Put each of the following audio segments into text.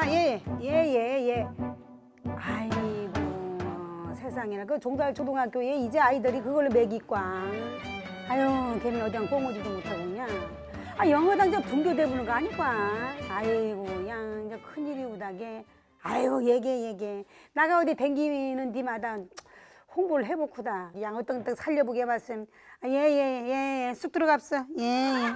아, 예, 예, 예, 예. 아이고, 세상에나. 그 종달 초등학교에 이제 아이들이 그걸로 매기꽝. 아유, 걔는 어디 한 꼬무지도 못하고 그냥. 아, 영어당 저 분교대 부는 거 아니까. 아이고, 양, 이제 큰일이 우다게. 아이고, 얘게, 얘게. 나가 어디 댕기는 디마다 홍보를 해보구다. 양 어떤 때 살려보게 해봤음. 아, 예, 예, 예. 쑥 들어갑어. 예, 예.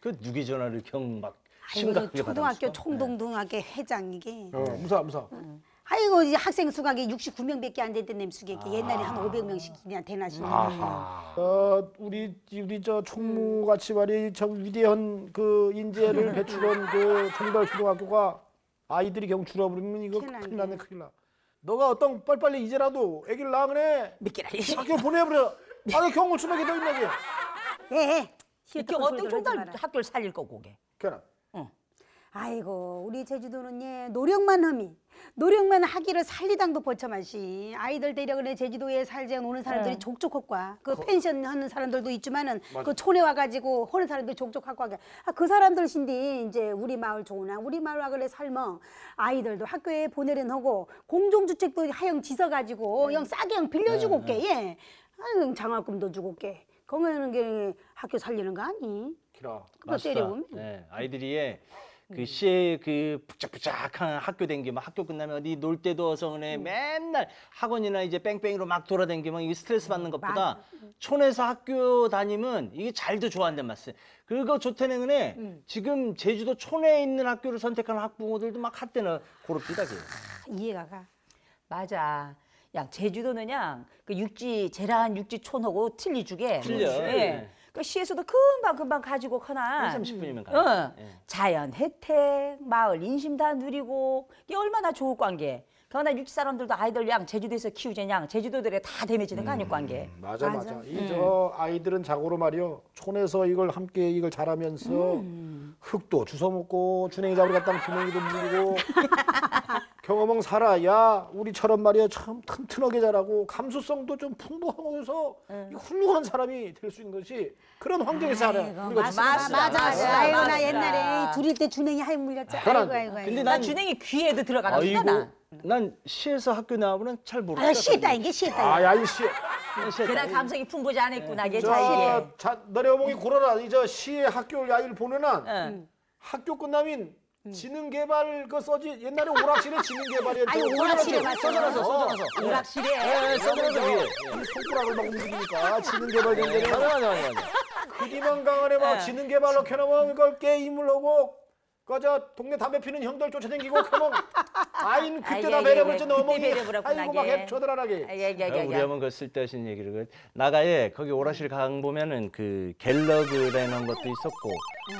그 누기 전화를 경막 심각하게 초등학교 받았어. 총동등학교 회장 이게. 어, 무사 무사. 아이고 이제 학생 수가 69명밖에 안 됐던 냄수게 옛날에 한 500명씩 그냥 대나시. 아하. 어, 우리 우리 저 총무 같이 말이 저 위대한 그 인재를 배출한 그 종달 초등학교가 아이들이 경 줄어버리면 이거 큰일 나네. 큰일 나. 너가 어떤 빨리빨리 이제라도 애기를 낳으네 믿기라. 학교 보내버려. 아니 경고 수맥이 더 있나게. 예, 예. 이게 어떤 종달. 학교를 살릴 거고 그게. 걔는 아이고 우리 제주도는 예 노력만 함이. 노력만 하기를 살리당도 버쳐마시. 아이들 데려그래 제주도에 살자 오는 사람들이 족족할과. 그 펜션 하는 사람들도 있지만은 그 촌에 와가지고 하는 사람들이 족족하고 하게. 아그 사람들신디 이제 우리 마을 좋으나 우리 마을 와그래 살면 아이들도 학교에 보내는 하고 공종주택도 하영 지서 가지고 영 싸게 영 빌려주고 올게 예. 아유 장학금도 주고 올게. 거기는 게 학교 살리는 거 아니? 기라. 그거 맞다. 때려보면. 예, 아이들이 예, 그 시에 그 북적북적한 학교 댕기면 학교 끝나면 어디 놀 때도 어서 그네 맨날 학원이나 이제 뺑뺑이로 막 돌아다니면 이게 스트레스 받는 것보다 촌에서 학교 다니면 이게 잘도 좋아한단 말씀. 그거 좋다는 거네. 지금 제주도 촌에 있는 학교를 선택하는 학부모들도 막 핫때는 고럽디다 그. 이해가 가. 맞아. 양 제주도는 양그 육지 제라한 육지촌하고 틀리주게. 틀려. 예. 예. 그 시에서도 금방 금방 가지고 커나. 1, 30분이면 어, 가. 예. 자연 혜택, 마을 인심 다 누리고 이게 얼마나 좋을 관계. 그러나 육지 사람들도 아이들 양 제주도에서 키우자 양 제주도들에 다 대매지는 거 아닐 관계. 맞아 맞아. 맞아. 이저 아이들은 자고로 말이요. 촌에서 이걸 함께 이걸 자라면서 흙도 주워 먹고 준행이 잡으러 갔다 준행이도 물리고 경험은 살아야 우리처럼 말이야 참 튼튼하게 자라고 감수성도 좀 풍부하고 해서 이 훌륭한 사람이 될 수 있는 것이 그런 환경에서 살아. 아이고, 우리가 맞아, 맞아, 맞아. 맞다, 아이고, 나. 옛날에 둘일 때 준행이 하이 물렸지. 그럼. 아이고, 아이고, 아이고. 근데 나난 준행이 귀에도 들어가나 아이고 나. 난 시에서 학교 나오면 잘 모르겠다. 아, 시했다, 이게 시했다. 아, 야이씨. 그날 감성이 풍부지 않았구나 얘 저, 자이게. 자, 너네 어머니 고라라. 이저 시의 학교 야일 보내는 응. 학교 끝나면 지능 개발 그 써지 옛날에 오락실에 지능 개발이 아니, 오락실에. 써져서 써져서 오락실에. 예, 써들어서 위에. 예. 손가락을 막 움직이니까 지능 개발 된데는 맞아 맞아 맞아. 그디만 강안에 막 예. 지능 개발로 켜놓으면 이걸 게임을 하고 그저 동네 담배 피는 형들 쫓아다니고 켜면 아인 그때 아이, 다 아이, 배려버렸지 아이, 너 그때 어머니 배려버렸구나, 아이고 막 아, 야, 야, 아, 야, 우리 야. 어머니 그 쓸데없는 얘기를 그 나가에 거기 오락실 강 보면은 그 갤러그라는 것도 있었고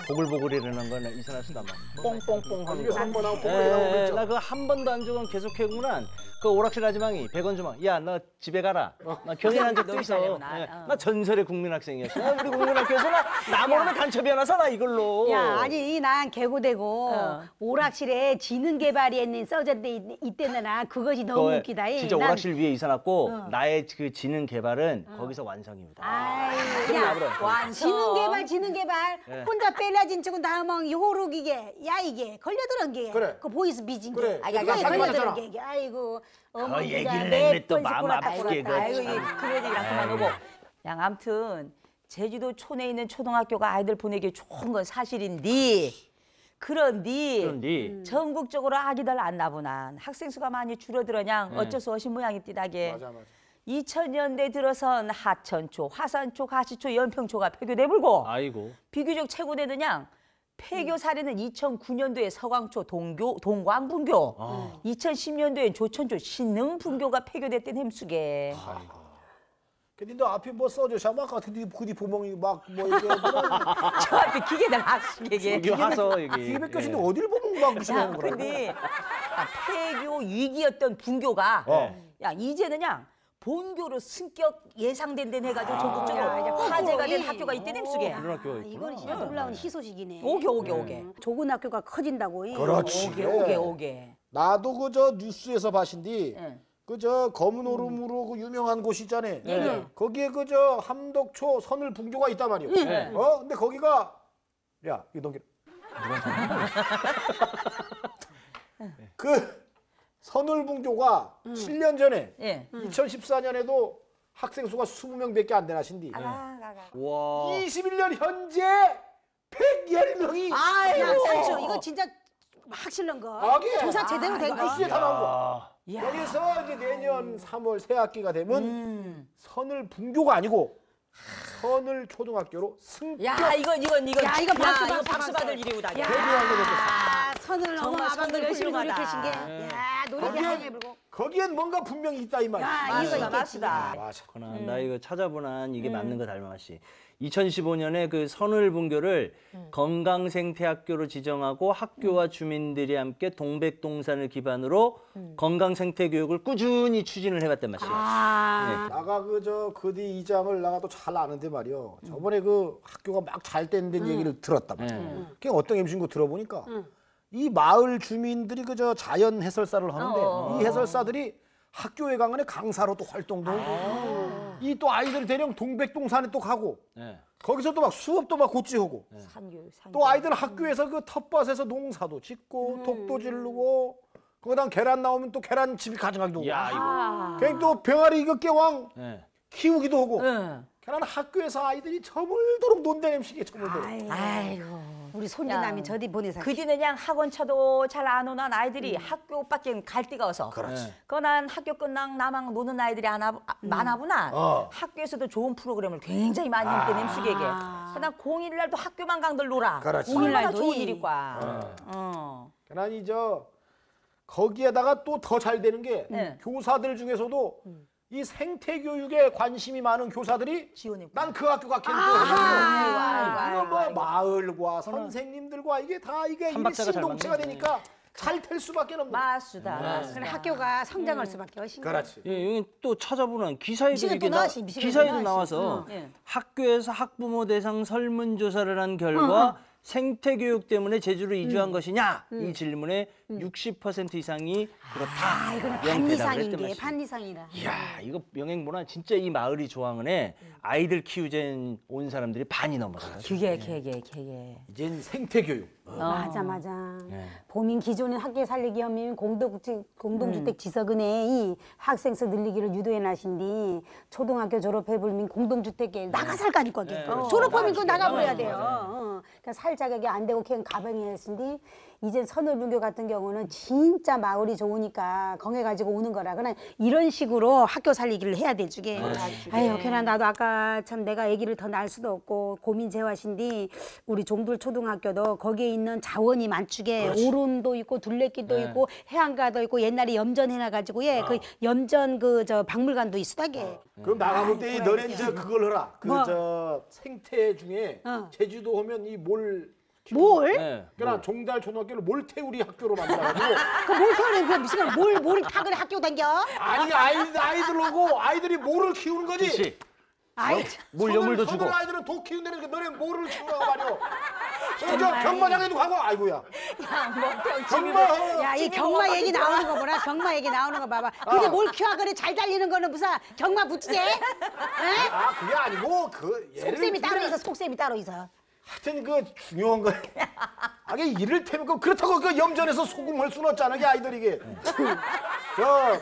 보글보글이라는 거는 이산화 수다만 뽕뽕뽕 하는 거. 한번 하고 예, 뽕뽕이 나오고 예, 그랬죠. 나 그거 한 번도 안 주고 계속 해구만. 그 오락실 아지방이 100원 주면 야너 집에 가라. 나 경연한 적도 너무 있어. 예, 어. 나 전설의 국민학생이었어. 나 우리 국민학교에서 나, 나 모르면 간첩이 하나 사나 이걸로. 야, 아니, 난 개고되고 어. 오락실에 지능 개발이 있는 써 졌대 이때는 나 그것이 너무 그거 웃기다. 이. 진짜 난- 오락실 위에 이사놨고 어. 나의 그 지능 개발은 거기서 완성입니다 아이, 야, 완성. 지능 개발, 지능 개발. 예. 혼자 뺄라진 척은 다음은 요호룩 이게, 야 이게 걸려들은 게. 그래. 그 보이스 비진 게. 그래. 아, 그거 그게 사기 걸려들은 맞았잖아. 게. 아이고. 그 어머니가 얘기를 내 했네 또 뻘짓 마음 꼬랐다 아프게. 그 아이고 이 그런 얘기랑 그만하고 양 아무튼 제주도 촌에 있는 초등학교가 아이들 보내기 좋은 건 사실인데 그런데 그런데 전국적으로 아기들 안 나보난 학생 수가 많이 줄어들어냥 어쩔 수 없이 모양이 띠다게. 맞아 맞아. 2000년대 들어선 하천초, 화산초, 가시초, 연평초가 폐교돼 불고 아이고. 비교적 최고되는 양 폐교 사례는 2009년도에 서광초 동교 동광분교, 아. 2010년도엔 조천초 신흥분교가 폐교됐던 햄수게. 근데 너 앞에 뭐 써줘 샤마 같은데 그뒤 구멍이 막뭐 이게 저 앞에 기계들 학식에게. 여기 와서 여기 기백 교수인데 어딜 보면 막 무슨 야, 하는 거야 근데 아, 폐교 위기였던 분교가 어. 야 이제는 양 본교로 승격 예상된 데는 해가지고 야, 전국적으로 화제가 된 학교가 이- 있대 학교가 아, 있구나 이건 진짜 놀라운 희소식이네. 오게 오게 오게. 음, 좋은 학교가 커진다고. 이. 그렇지. 오게 오게 오게. 나도 그저 뉴스에서 봤신디 응. 그저 검은 오름으로 그 유명한 곳 있잖아요. 예. 거기에 그저 함덕초 선을 분교가 있단 말이에요. 네. 어? 근데 거기가 야 이거 넘겨. 그 선울분교가 음. 7년 전에 예. 2014년에도 학생 수가 20명밖에 안 되나 신디. 아, 가, 가. 와. 21년 현재 110명이 야, 산주 이거 진짜 확실한 거. 아게. 조사 제대로 아, 된 거. 뉴스에 다 나온 거. 아, 야. 여기서 이제 내년 3월 새 학기가 되면 음. 선을 분교가 아니고 선을 초등학교로 승격 야, 이건 이건 이건. 야, 이거 박수, 이거 박수, 박수 박수. 받을 일이구나. 거 됐어. 아, 선을 너무 열심히 훌륭하다. 노력하신 게. 야, 노력이 거기에- 하게 불고. 거기엔 뭔가 분명히 있다 이 말이야. 야, 이거 맞수다, 있겠지. 맞수다. 맞아. 그나 음. 나 이거 찾아보난 이게 맞는 거 닮아시. 2015년에 그 선울분교를 음. 건강생태학교로 지정하고 학교와 주민들이 함께 동백동산을 기반으로 음. 건강생태교육을 꾸준히 추진을 해왔단 말이에요. 아, 나가 그저 그디 이장을 나가 또 잘 아는데 말이요. 저번에 그 학교가 막잘 된다는 얘기를 들었단 말이야. 네. 그게 어떤 MC인 거 들어보니까 이 마을 주민들이 그저 자연 해설사를 하는데 어. 이 해설사들이 학교 외강원에 강사로 또 활동도 하고 이또 아이들 대령 동백동산에 또 가고 네. 거기서 또 막 수업도 막 곧지 하고 산교육, 산교육. 또 아이들 학교에서 그 텃밭에서 농사도 짓고 독도 지르고 거기다 계란 나오면 또 계란 집이 가져가기도 하고 야 이거. 아. 그냥 또 병아리 이거 깨왕 네. 키우기도 하고 응. 걔는 학교에서 아이들이 저물도록 논다는 식의 저물도록 아이고. 아이고. 우리 손주남이 야. 저디 보내서. 그 뒤는 그냥 학원 쳐도 잘 안 오는 아이들이 학교밖에 갈 데가 없어. 그렇지. 네. 그난 학교 끝나고 나만 노는 아이들이 하나, 아, 많아구나. 어. 학교에서도 좋은 프로그램을 굉장히 많이 했대 nem수에게 그난 공일날도 학교만 강들 놀아. 그렇지. 공일날도 좋은 이- 일일까. 어. 걔는 이저 거기에다가 또 더 잘 되는 게 네. 교사들 중에서도 이 생태 교육에 관심이 많은 교사들이. 난 그 학교 아이고, 아이고, 이거 뭐 아이고. 마을과 선생님들과 이게 다 이게 일심동체가. 되니까 잘 될 수밖에 없는 마수다. 그래, 마수다. 학교가 성장할 수밖에 없신 거야. 그렇지. 예, 여기 또 찾아보면 기사에도 이게 또 나, 기사에도. 나와서 응. 학교에서 학부모 대상 설문 조사를 한 결과 생태교육 때문에 제주로 이주한 것이냐 이 질문에 60% 이상이 그렇다. 아, 이거는 반 이상인 했단 게 말이지. 반 이상이라. 이야 이거 명행보나 진짜 이 마을이 좋아하네 아이들 키우자는 온 사람들이 반이 넘어서 기계, 기계, 기계. 이젠 생태 교육. 맞아 맞아. 네. 보민 기존의 학교 살리기 혐의인 공동주택, 공동주택 음. 지석은혜 이 학생수 늘리기를 유도해 나신디 초등학교 졸업해 불민 공동주택에 나가 살까 니까 네. 어, 졸업하면 그거 나가 버려야 맞아요. 돼요. 어. 그러니까 살 자격이 안 되고 그냥 가방에 했는데 이제 선월분교 같은 경우는 진짜 마을이 좋으니까 건해 가지고 오는 거라 그냥 이런 식으로 학교 살리기를 해야 돼 주게. 아유, 그나 나도 아까 참 내가 아기를 더 낳을 수도 없고 고민 재화신디 우리 종돌 초등학교도 거기에 있는 자원이 많추게 오름도 있고 둘레길도 네. 있고 해안가도 있고 옛날에 염전 해놔 가지고 예, 그 염전 그 저 박물관도 있으다게. 그럼 나가볼 때 너네 이제 그걸 해라. 그 뭐? 저 생태 중에 어. 제주도 하면 이몰 뭘? 네. 그러나 종달 초등학교를 몰태우리 학교로 만들어가지고 그뭘 태우는 그 무슨 뭘, 뭘 파그래 학교 다녀? 아니 아이 아이들 오고 아이들이 모를 키우는 거지. 그렇지 아이, 물 서늘- 여물도 서늘 주고 아이들은 독 키운다는 게 너네 모를 키우라고 말이오. 저 경마장에도 가고 아이고야. 야, 먹병 경마 야, 이 경마 얘기 나오는 거 보라. 경마 얘기 나오는 거 봐봐. 그게 뭘 키워 그래 잘 달리는 거는 무슨 경마? 에? 아 그게 아니고 그 속셈이 따로 있어. 속셈이 따로 있어. 하여튼 그 중요한 거. 아, 이게 이를테면 그 그렇다고 그 염전에서 소금할 수는 없잖아, 그 아이들 이 게. 저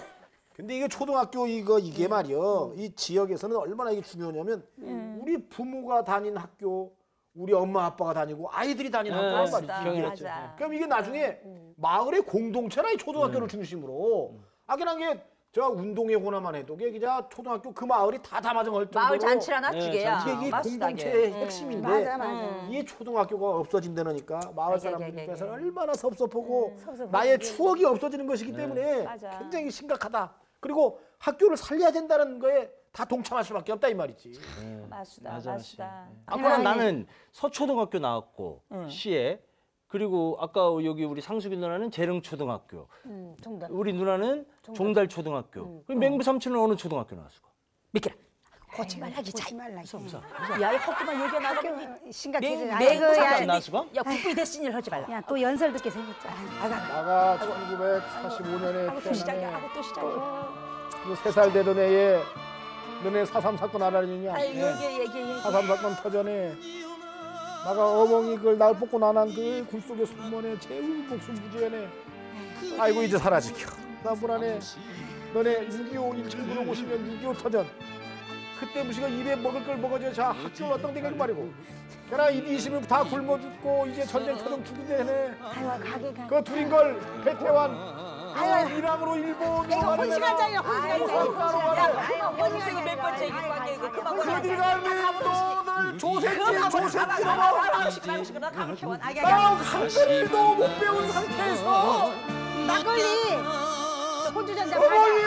근데 이게 초등학교 이거 이게 말이요. 이 지역에서는 얼마나 이게 중요하냐면 우리 부모가 다닌 학교, 우리 엄마 아빠가 다니고 아이들이 다니는 네, 학교란 맞다. 말이지. 병이랬죠. 맞아. 그럼 이게 나중에 마을의 공동체나 이 초등학교를 중심으로 아 그냥 게 저 운동회 호나만 해도 이게 그냥 초등학교 그 마을이 다 담아져 걸 정도로 마을 잔치라나 네, 주게야. 이게 이게. 공동체의 음. 핵심인데 맞아, 맞아. 이 초등학교가 없어진다니까 마을 사람들께서는 아이고. 얼마나 섭섭하고 섭섭하지. 나의 추억이 없어지는 것이기 때문에 맞아. 굉장히 심각하다. 그리고 학교를 살려야 된다는 거에 다 동참할 수밖에 없다 이 말이지. 마수다, 맞아, 마수다. 아까 아니. 나는 서초등학교 나왔고 응. 시에 그리고 아까 여기 우리 상수기 누나는 재릉초등학교 음, 정답. 우리 누나는 종달 초등학교 그럼 맹부 삼촌은 어느 초등학교 나왔을까? 말라기 차. 고치 말라. 야, 이 헛구만 얘기 나가면 맹- 아이고 안 야. 나왔을까? 야, 국부이 됐으니 하지 말라. 야, 또 연설 듣게 생겼자. 나가 1945년에 하고 또 시작이야. 하고 또 시작이야. 세살 되던 애에 너네 사삼 사건 알아느냐? 아이, 얘기, 얘기, 얘기. 사삼 사건 터전에 나가 어멍이 그걸 날 뽑고 나난 그 굴속에 손머네 제우 목숨 부지연해 아이고 이제 사라지켜. 나 불안해. 너네 6.25 1950년 6.25 터전. 그때 무시가 입에 먹을 걸 먹어줘 자 학교를 어떤 데가 말이고. 걔나 이리 있으면 다 굶어 죽고 이제 전쟁 터전 죽은데 가게 가. 그 둘인 걸 배태환 그 이랑으로 일본 이거 혼시간장이야 혼 시간장. 원수가 몇 번째 이거 관계 이거 그만 그들이 가면 너를 조새끼 조새끼로 가고 나 가면 태원 아기 나 한글도 못 배운 상태에서 막걸리. 호주전자 어머니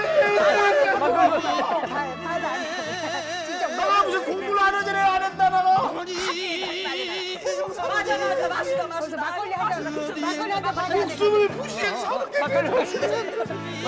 마시다 마시다 막걸리 한잔 막걸리 한잔 받아. 목숨을 부시게 사먹게 알았어